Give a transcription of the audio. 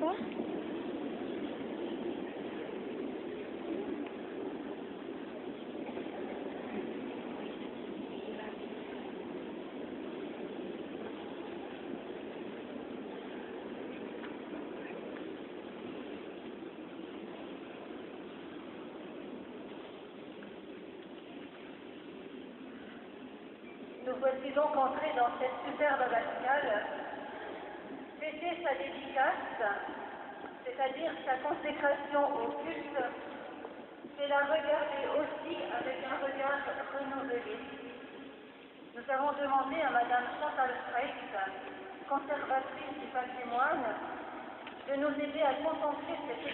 Nous voici donc entrés dans cette superbe fêter sa dédicace, c'est-à-dire sa consécration au culte, c'est la regarder aussi avec un regard renouvelé. Nous avons demandé à Madame Chantal Freitz, conservatrice du patrimoine, de nous aider à contempler cet